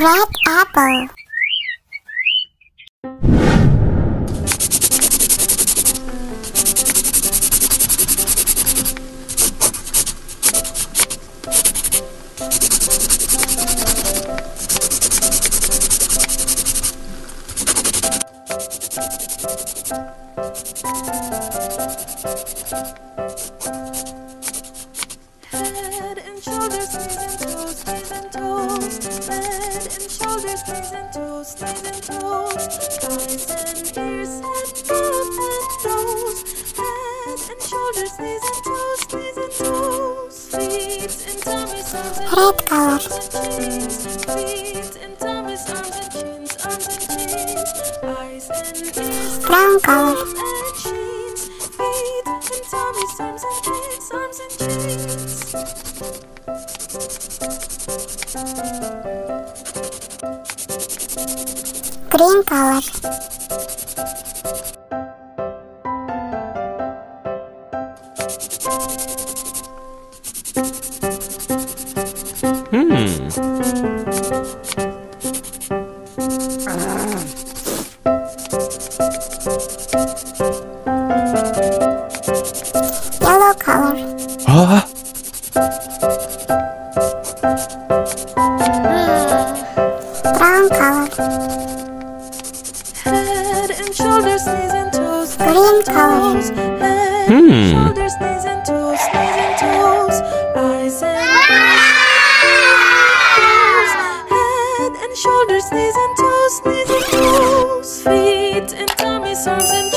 Red apple. And toes. Head and shoulders, knees and toes, knees and toes. Eyes and ears and mouth and nose. Head and shoulders, knees and toes, knees and toes. Feet and tummies, arms and chins. Feet and tummies, arms and chins, arms and chins. Eyes and ears. Brown color. And chins. Feet and tummies, arms and chins, Green color. Hmm. Yellow color. Ah, Brown color. Head and shoulders, knees and toes. Green color. Head and shoulders, knees and toes. Knees and toes. Eyes and toes. Head and shoulders, knees and toes. Knees and toes. Feet and tummy, arms and